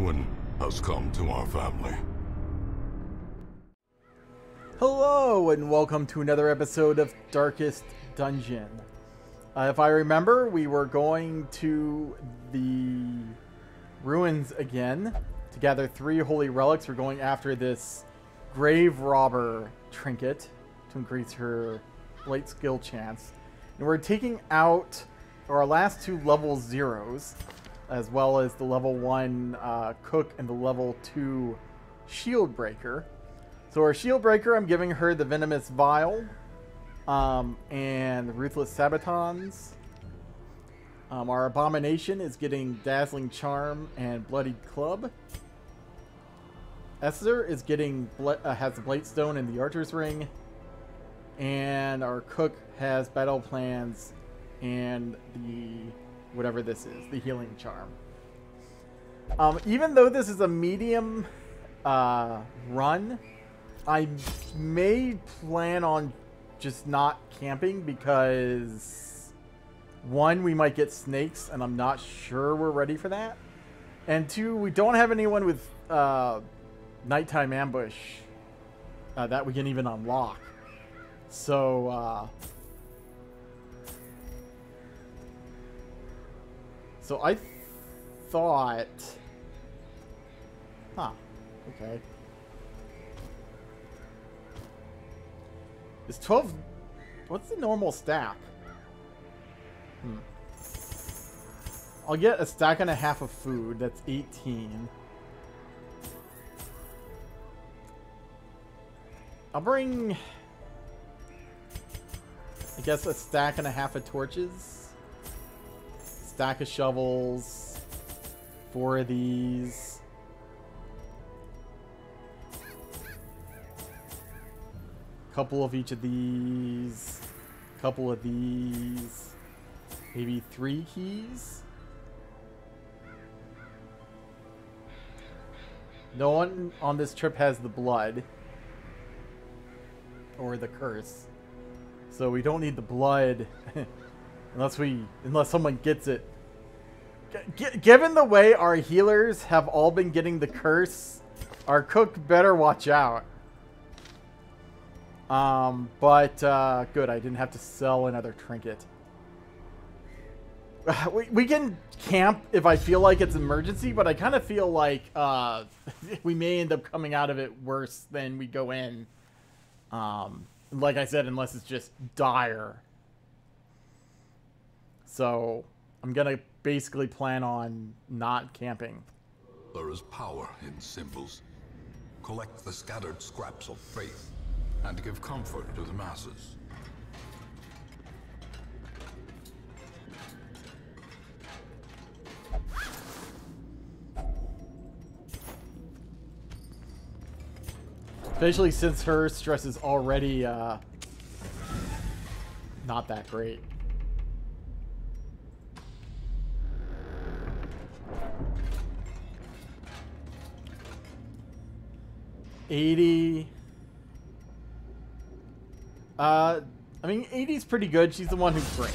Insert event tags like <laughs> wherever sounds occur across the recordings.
Ruin has come to our family. Hello, and welcome to another episode of Darkest Dungeon. Uh, if I remember, we were going to the ruins again to gather three holy relics. We're going after this grave robber trinket to increase her light skill chance. And we're taking out our last two level zeros, as well as the level one uh, cook and the level two shield breaker. So our shield breaker, I'm giving her the venomous vial, um, and ruthless sabotons. Um, our abomination is getting dazzling charm and bloodied club. Esther is getting uh, has the blightstone and the archer's ring, and our cook has battle plans and the whatever this is, the healing charm. Um, even though this is a medium uh, run, I may plan on just not camping because one, we might get snakes, and I'm not sure we're ready for that. And two, we don't have anyone with uh, nighttime ambush uh, that we can even unlock. So, so I thought, huh, okay. Is 12, what's the normal stack? Hmm. I'll get a stack and a half of food, that's 18. I'll bring, I guess, a stack and a half of torches. Stack of shovels. Four of these. Couple of each of these. Couple of these. Maybe three keys? No one on this trip has the blood or the curse. So we don't need the blood <laughs> unless we unless someone gets it. Given the way our healers have all been getting the curse, our cook better watch out. Um, but uh, good, I didn't have to sell another trinket. <sighs> We, we can camp if I feel like it's emergency, but I kind of feel like uh, <laughs> we may end up coming out of it worse than we go in. Um, like I said, unless it's just dire. So I'm gonna basically plan on not camping. There is power in symbols. Collect the scattered scraps of faith and give comfort to the masses. Especially since her stress is already uh, not that great. Eighty. Uh, I mean, 80 is pretty good. She's the one who's great,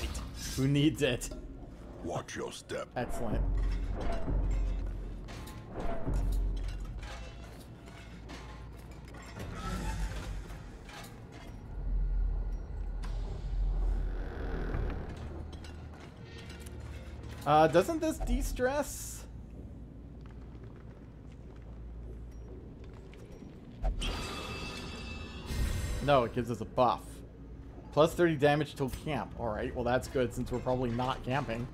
who needs it. Watch your step. Excellent. Uh, doesn't this de-stress? No, it gives us a buff. Plus 30 damage till camp. Alright, well that's good since we're probably not camping.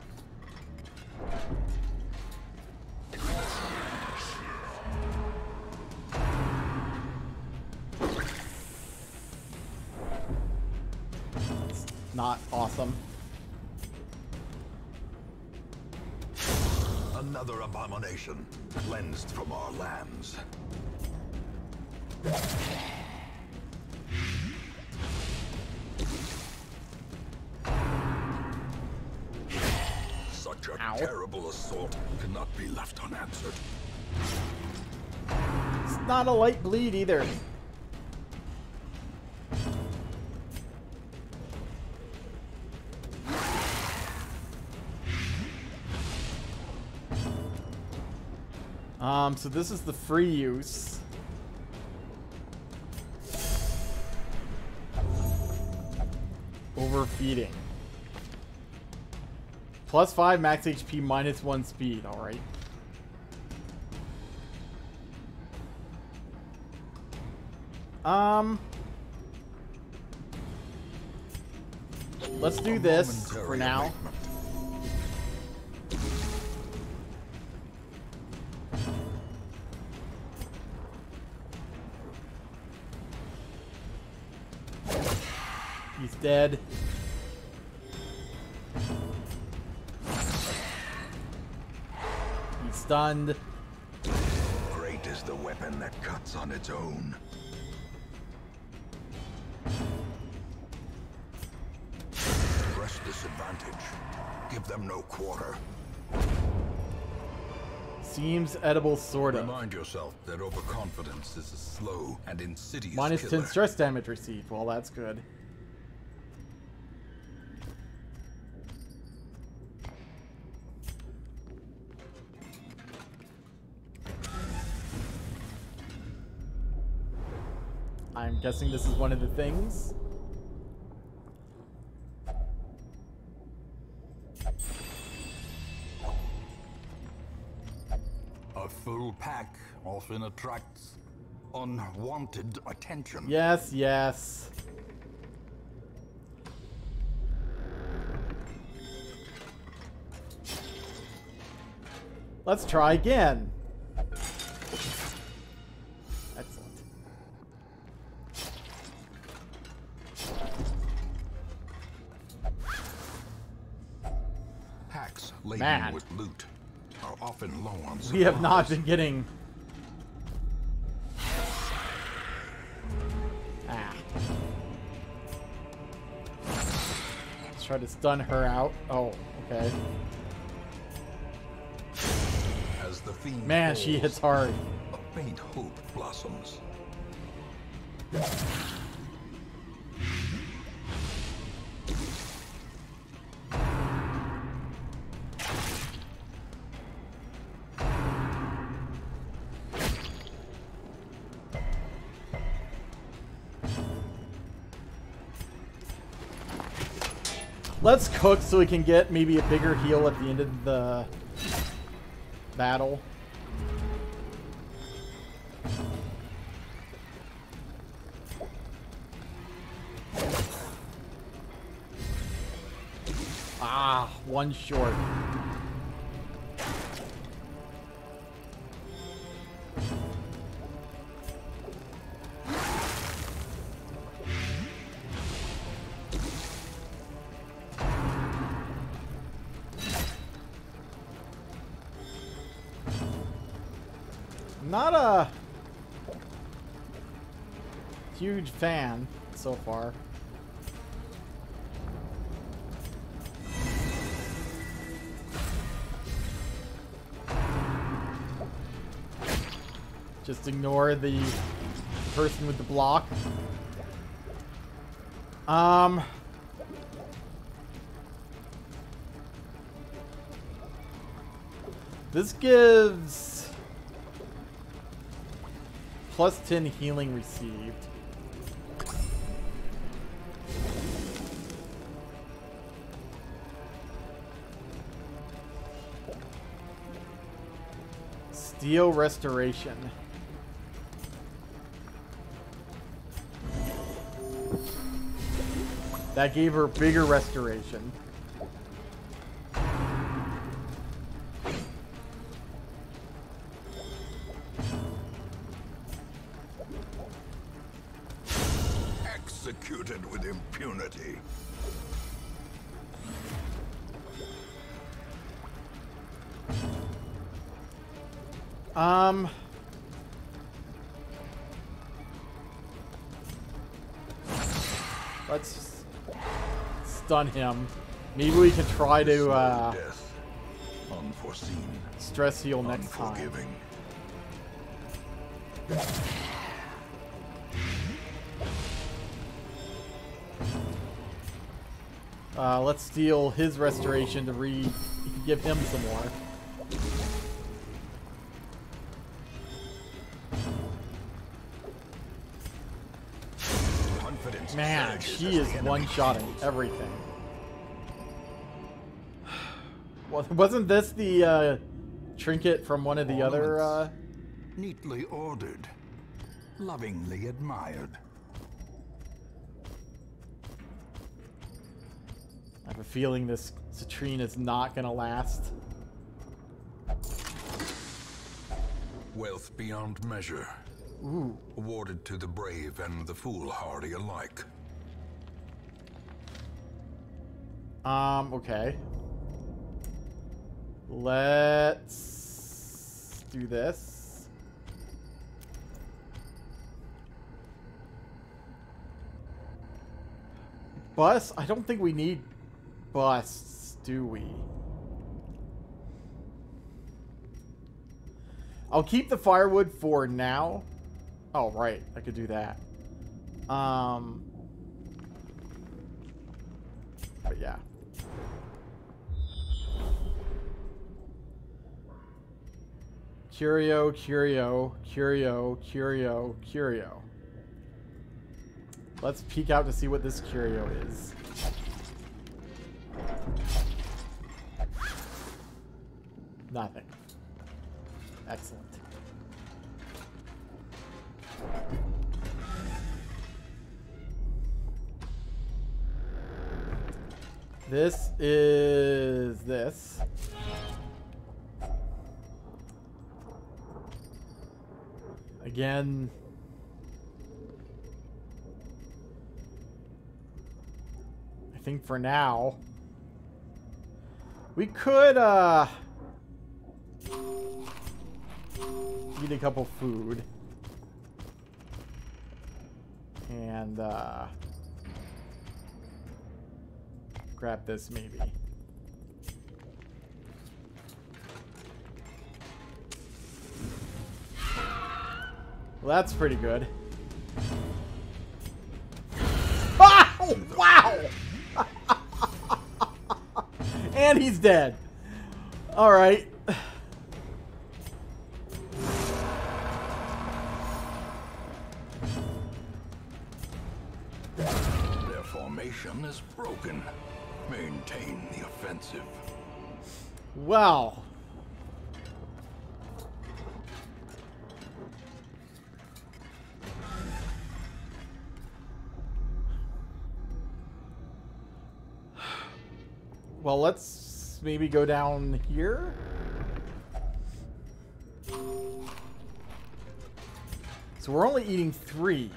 Ow. terrible assault cannot be left unanswered. It's not a light bleed either. Um, so this is the free use. Overfeeding. Plus 5 max HP, minus 1 speed, alright. Um... Let's do this for now. He's dead. Stunned. Great is the weapon that cuts on its own. Press disadvantage. Give them no quarter. Seems edible, sort of. Remind yourself that overconfidence is a slow and insidious Minus killer. 10 stress damage received. Well, that's good. Guessing this is one of the things. A full pack often attracts unwanted attention. Yes, yes. Let's try again. Packs laden Man. with loot are often low on supplies. We have not been getting... Ah. Let's try to stun her out. Oh, okay. As the fiend Man, she hits hard. A faint hope blossoms. Let's cook so we can get maybe a bigger heal at the end of the battle. Ah, one short. Not a huge fan so far. Just ignore the person with the block. Um. This gives plus 10 healing received. Steal restoration. That gave her bigger restoration. Executed with impunity. Um. Let's stun him. Maybe we can try to uh, death. Unforeseen. stress heal next time. Uh, let's steal his restoration to re give him some more. Confidence Man, she is one-shotting everything. Wasn't this the uh, trinket from one of the Ornaments. other? Uh... Neatly ordered, lovingly admired. I have a feeling this citrine is not gonna last. Wealth beyond measure. Ooh. Awarded to the brave and the foolhardy alike. Um. Okay. Let's do this. Bus? I don't think we need busts, do we? I'll keep the firewood for now. Oh, right. I could do that. Um... But yeah. Curio, Curio, Curio, Curio, Curio. Let's peek out to see what this Curio is. Nothing. Excellent. This is this. Again. I think for now. We could, uh... Eat a couple food. And, uh... Grab this, maybe. Well, that's pretty good. <laughs> Ah! Oh, wow! <laughs> and he's dead. All right. Well. Well, let's maybe go down here. So we're only eating three.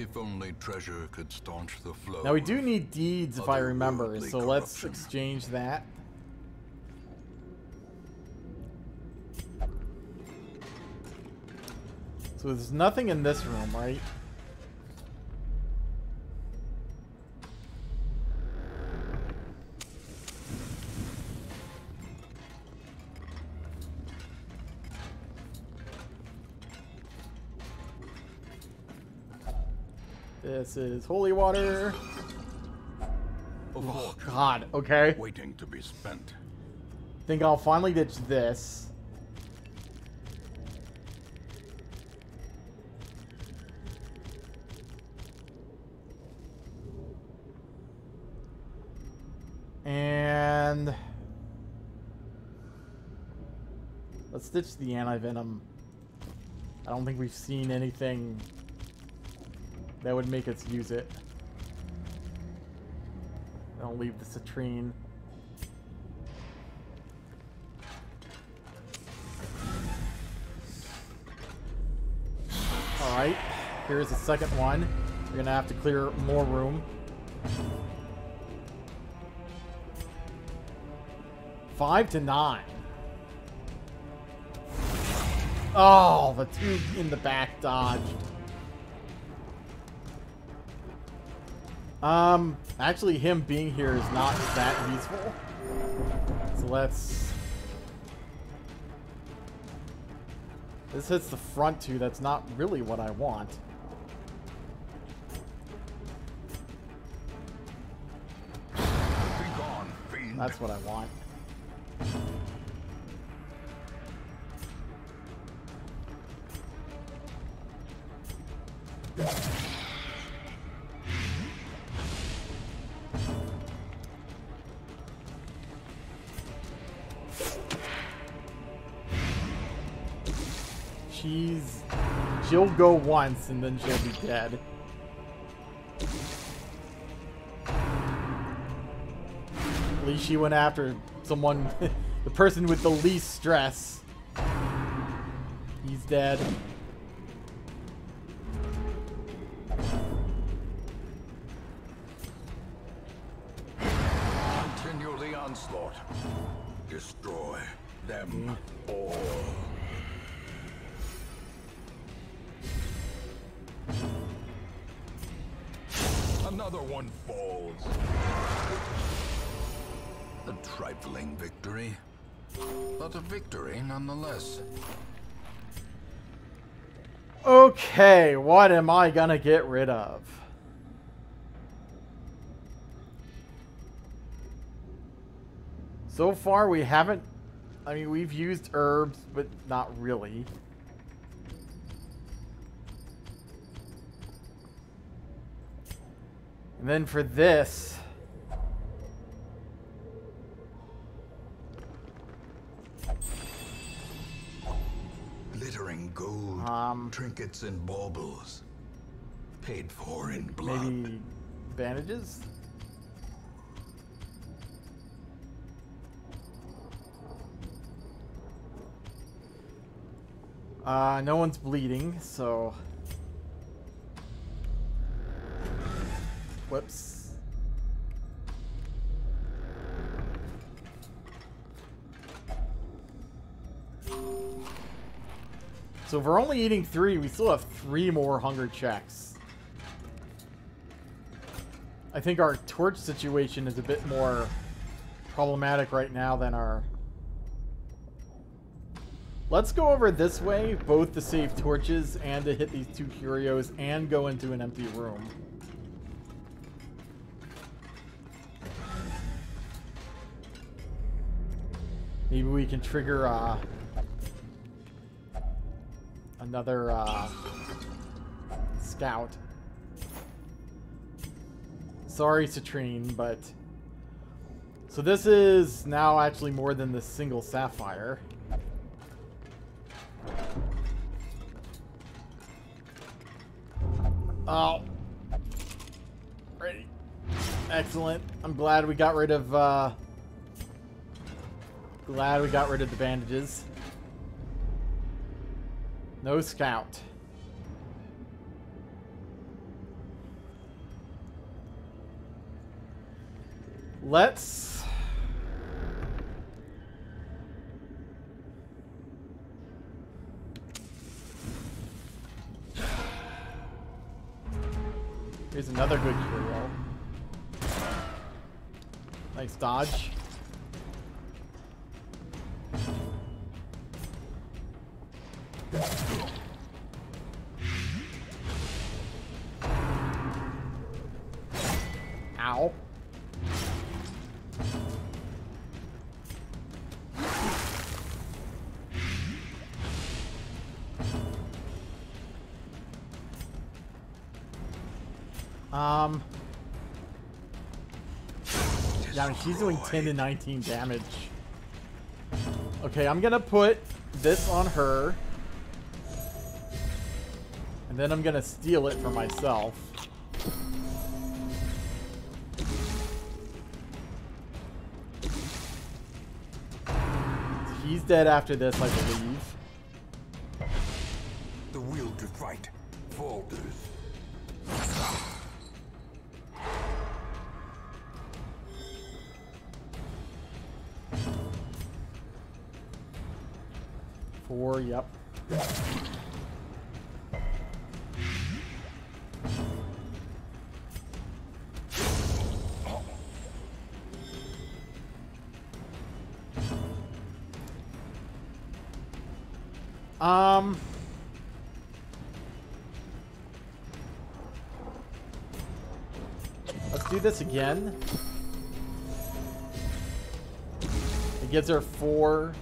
If only treasure could staunch the flow. Now we do need deeds if I remember, so let's exchange that. So there's nothing in this room, right? This is holy water. Oh god, okay. Waiting to be spent. Think I'll finally ditch this. And let's ditch the anti-venom. I don't think we've seen anything that would make us use it. I'll leave the citrine. Alright, here's the second one. We're gonna have to clear more room. Five to nine. Oh, the two in the back dodged. Um, actually him being here is not that useful. So let's... This hits the front two, that's not really what I want. That's what I want. Yeah. She's she'll go once and then she'll be dead. At least she went after someone, <laughs> the person with the least stress. He's dead. Nonetheless. Okay, what am I gonna get rid of? So far, we haven't... I mean, we've used herbs, but not really. And then for this... trinkets and baubles. Paid for in blood. Maybe bandages? Uh, no one's bleeding, so... Whoops. So if we're only eating three, we still have three more hunger checks. I think our torch situation is a bit more problematic right now than our... Let's go over this way, both to save torches and to hit these two curios and go into an empty room. Maybe we can trigger uh, another uh, scout. Sorry, Citrine, but... So this is now actually more than the single sapphire. Oh. Ready. Excellent. I'm glad we got rid of, uh... Glad we got rid of the bandages. No scout. Let's... Here's another good curio. Nice dodge. I she's doing 10 to 19 damage. Okay, I'm gonna put this on her. And then I'm gonna steal it for myself. He's dead after this, I believe. Um. Let's do this again. It gives her four.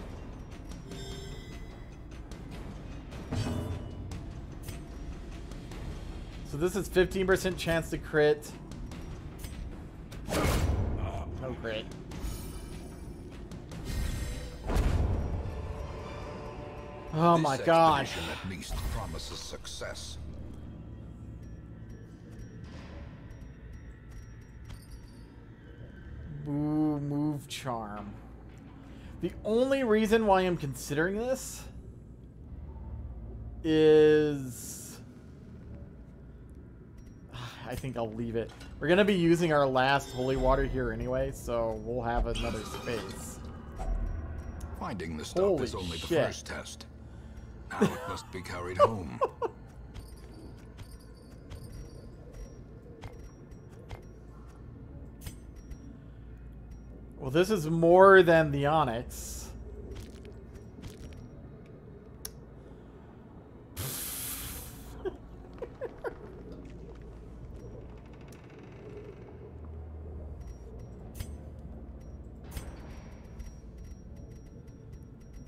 So this is 15% chance to crit. Oh this my gosh. at least promises success. Ooh, move charm. The only reason why I'm considering this is I think I'll leave it. We're going to be using our last holy water here anyway, so we'll have another space. Finding the stuff Holy is only the first test. Now it must be carried home. Well, this is more than the Onyx.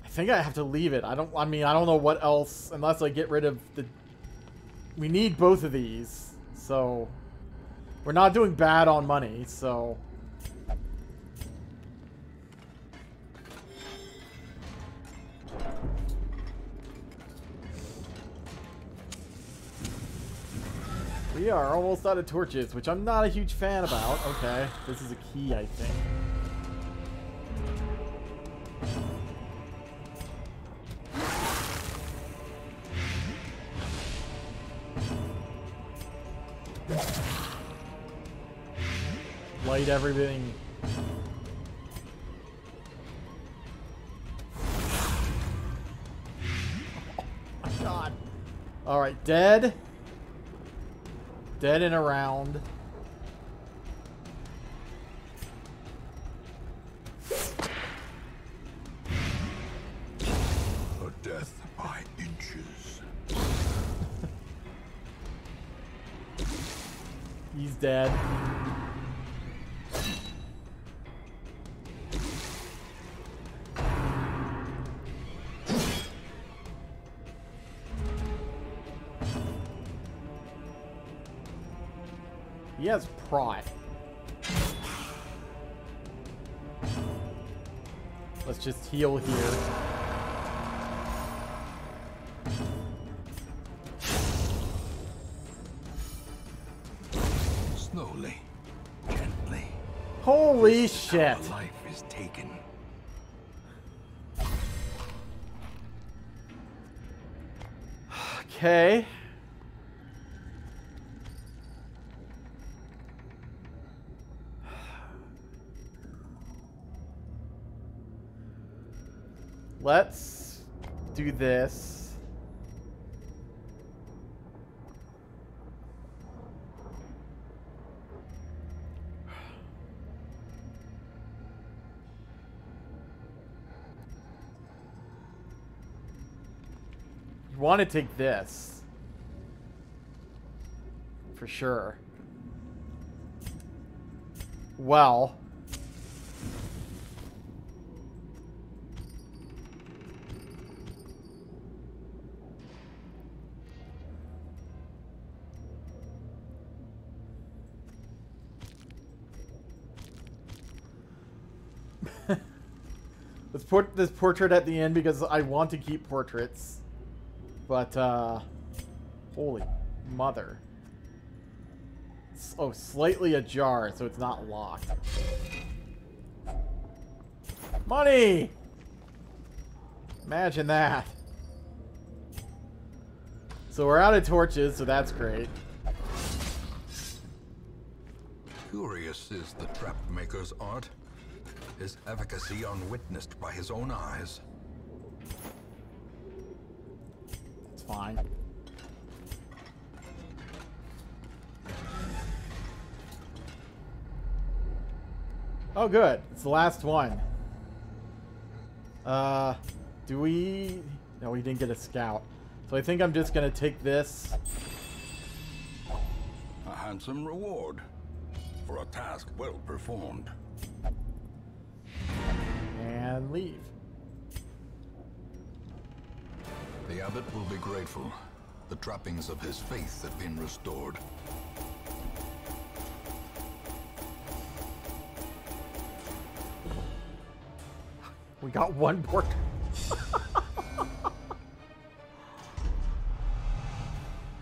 I think I have to leave it. I don't I mean, I don't know what else unless I get rid of the We need both of these. So we're not doing bad on money, so We are almost out of torches, which I'm not a huge fan about. Okay, this is a key, I think. Light everything. Oh god. Alright, dead. Dead and around. A death by inches. He's dead. Heal here. Slowly, gently. Holy shit. A life is taken. Okay. Let's do this. You want to take this. For sure. Well. Put this portrait at the end because I want to keep portraits. But, uh... Holy mother. Oh, slightly ajar, so it's not locked. Money! Imagine that. So we're out of torches, so that's great. Curious is the trap maker's art. His efficacy unwitnessed by his own eyes. It's fine. Oh, good. It's the last one. Uh, do we... No, we didn't get a scout. So I think I'm just going to take this. A handsome reward for a task well performed and leave. The abbot will be grateful. The trappings of his faith have been restored. We got one port. <laughs>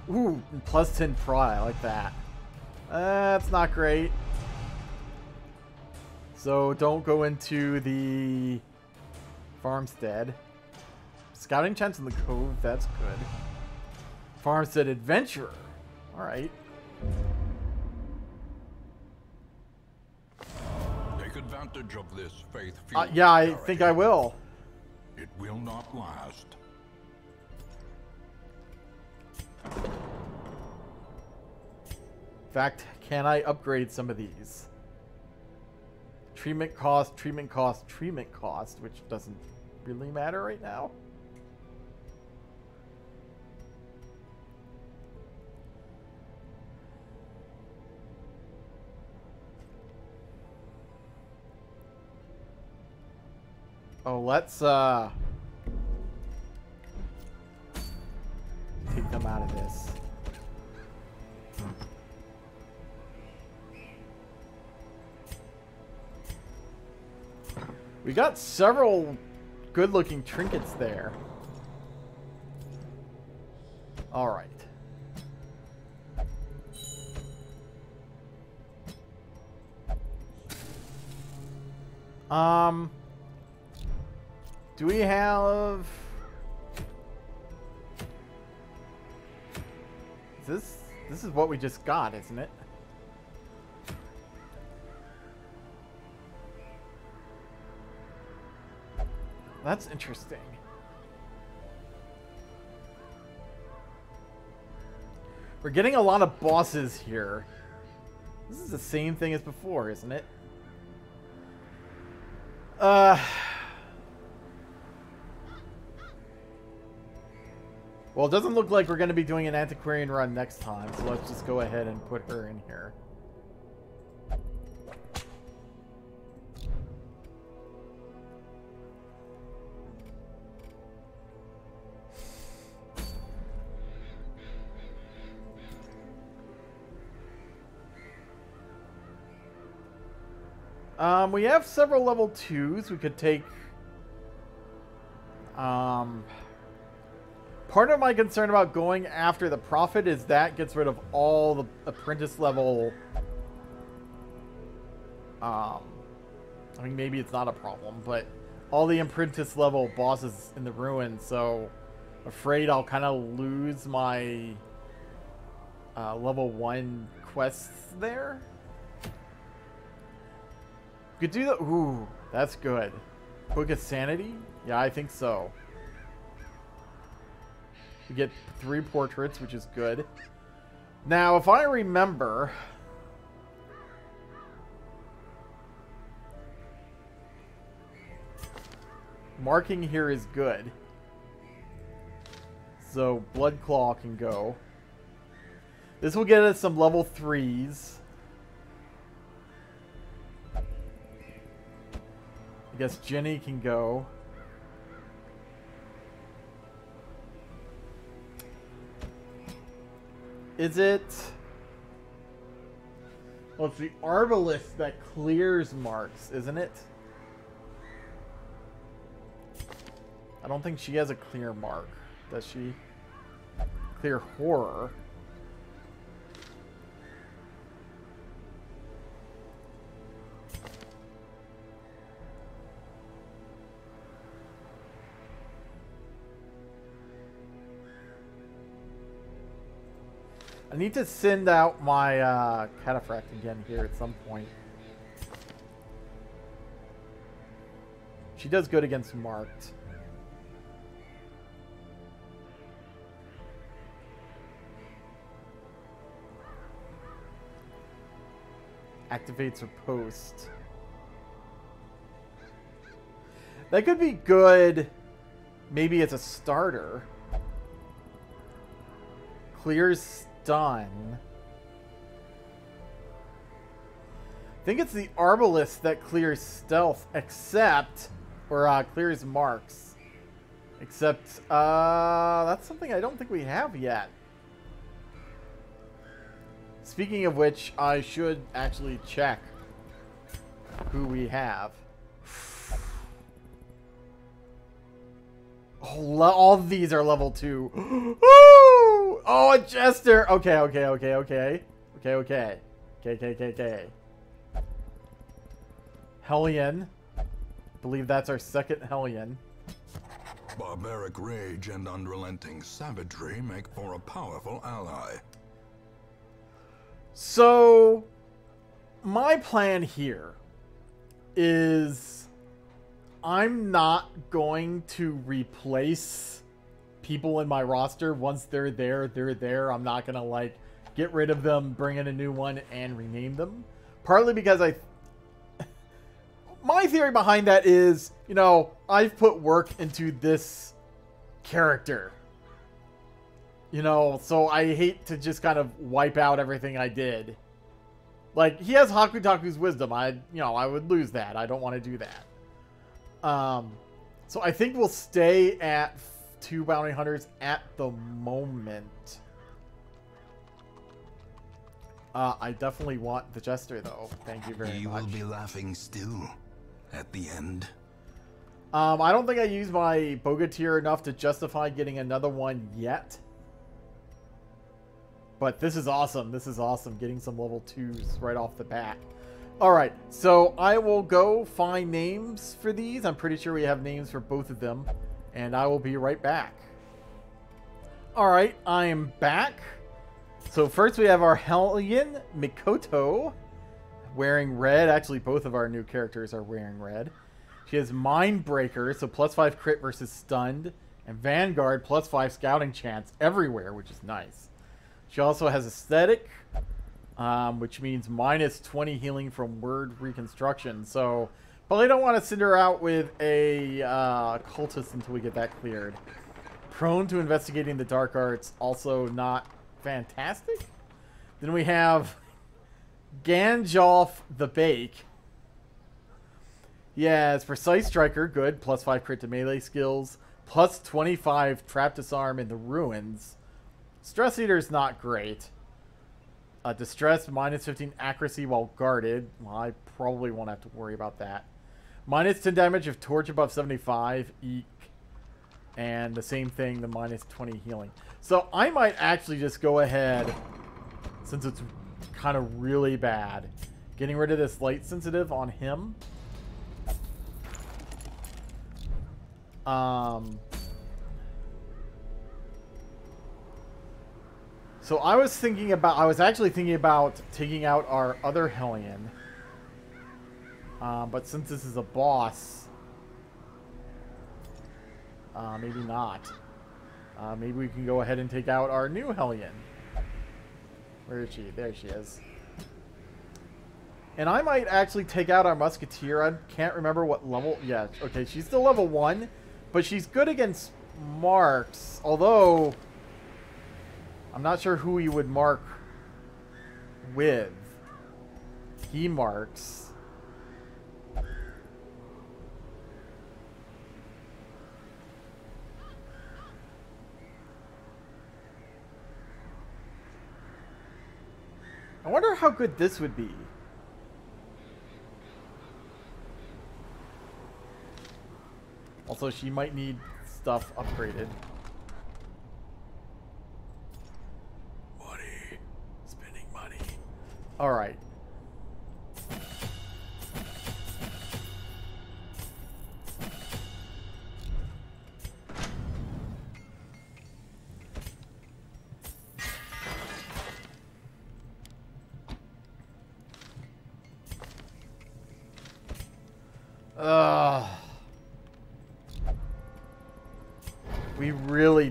Ooh, plus 10 pry. I like that. Uh, that's not great. So don't go into the farmstead. Scouting chance in the cove, that's good. Farmstead adventurer. Alright. Take advantage of this faith. Uh, yeah, I think I will. It will not last. In fact, can I upgrade some of these? Treatment cost, treatment cost, treatment cost, which doesn't really matter right now. Oh, let's, uh... Take them out of this. We got several good-looking trinkets there. Alright. Um... Do we have... This this is what we just got, isn't it? That's interesting. We're getting a lot of bosses here. This is the same thing as before, isn't it? Uh... Well, it doesn't look like we're going to be doing an antiquarian run next time, so let's just go ahead and put her in here. Um, we have several level twos. We could take... Um... Part of my concern about going after the Prophet is that gets rid of all the apprentice level... Um, I mean, maybe it's not a problem, but all the apprentice level bosses in the ruins, so afraid I'll kind of lose my uh, level 1 quests there. Could do that. Ooh, that's good. Book of Sanity? Yeah, I think so. We get three portraits, which is good. Now, if I remember... Marking here is good. So, Blood Claw can go. This will get us some level 3s. Guess Jenny can go. Is it... Well, it's the Arbalest that clears marks, isn't it? I don't think she has a clear mark. Does she? Clear horror. Need to send out my uh, cataphract again here at some point. She does good against marked. Activates her post. That could be good. Maybe as a starter. Clears stun. I think it's the Arbalest that clears stealth, except, or uh, clears marks. Except, uh, that's something I don't think we have yet. Speaking of which, I should actually check who we have. Oh, all these are level 2. <gasps> <gasps> Oh, a jester. Okay, okay, okay, okay. Okay, okay. Okay, okay, okay, okay. Hellion. I believe that's our second Hellion. Barbaric rage and unrelenting savagery make for a powerful ally. So, my plan here is I'm not going to replace people in my roster once they're there, they're there. I'm not going to like get rid of them, bring in a new one and rename them. Partly because I <laughs> my theory behind that is, you know, I've put work into this character. You know, so I hate to just kind of wipe out everything I did. Like, he has Hakutaku's wisdom. I, you know, I would lose that. I don't want to do that. Um, so I think we'll stay at two bounty hunters at the moment. Uh, I definitely want the Jester, though. Thank you very He much. will be laughing still at the end. Um, I don't think I used my Bogatir enough to justify getting another one yet. But this is awesome. This is awesome. Getting some level 2s right off the bat. Alright, so I will go find names for these. I'm pretty sure we have names for both of them. And I will be right back. Alright, I am back. So first we have our Hellion, Mikoto, wearing red. Actually, both of our new characters are wearing red. She has Mindbreaker, so plus 5 crit versus stunned. And Vanguard, plus 5 scouting chance everywhere, which is nice. She also has Aesthetic, um, which means minus 20 healing from word reconstruction. So, probably don't want to send her out with a uh, cultist until we get that cleared. Prone to investigating the dark arts, also not fantastic. Then we have Ganjolf the Bake. Yeah, it's Precise Striker, good. Plus 5 crit to melee skills. Plus 25 Trap Disarm in the Ruins. Stress Eater is not great. Uh, Distress, minus 15 accuracy while guarded. Well, I probably won't have to worry about that. Minus 10 damage if Torch above 75. Eek. And the same thing, the minus 20 healing. So I might actually just go ahead, since it's kind of really bad, getting rid of this light sensitive on him. Um, so I was thinking about, I was actually thinking about taking out our other Hellion. Um, but since this is a boss, uh, maybe not. Uh, maybe we can go ahead and take out our new Hellion. Where is she? There she is. And I might actually take out our Musketeer. I can't remember what level. Yeah, okay, she's still level 1. But she's good against marks. Although, I'm not sure who he would mark with. He marks. I wonder how good this would be. Also, she might need stuff upgraded. Money. Spending money. Alright.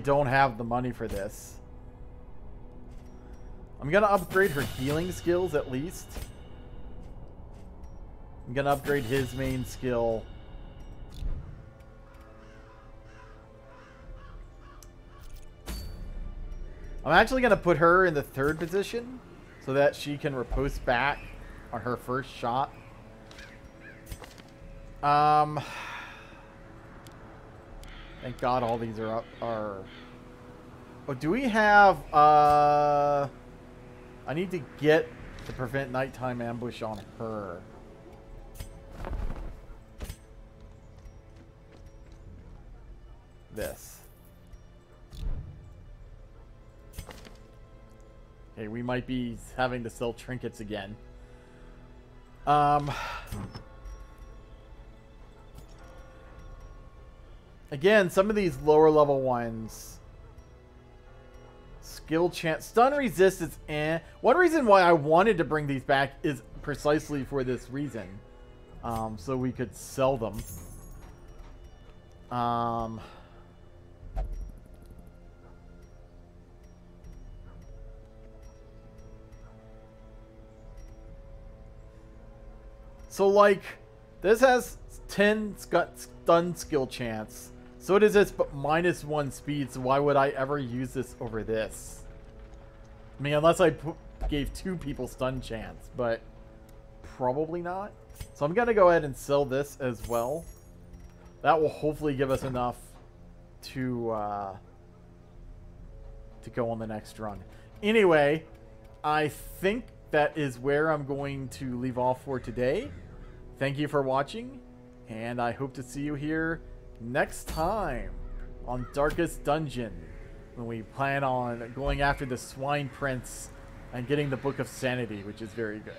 Don't have the money for this. I'm gonna upgrade her healing skills at least. I'm gonna upgrade his main skill. I'm actually gonna put her in the third position so that she can repost back on her first shot. Um, thank God all these are up. Are oh, do we have? Uh, I need to get to prevent nighttime ambush on her. This. Okay, we might be having to sell trinkets again. Um... Again, some of these lower level ones... Skill chance... Stun resistance, eh. One reason why I wanted to bring these back is precisely for this reason. Um, so we could sell them. Um... So, like, this has 10 stun skill chance. So does this, but minus 1 speed, so why would I ever use this over this? I mean, unless I gave two people stun chance, but probably not. So I'm going to go ahead and sell this as well. That will hopefully give us enough to, uh, to go on the next run. Anyway, I think that is where I'm going to leave off for today. Thank you for watching, and I hope to see you here next time on Darkest Dungeon when we plan on going after the Swine Prince and getting the Book of Sanity, which is very good.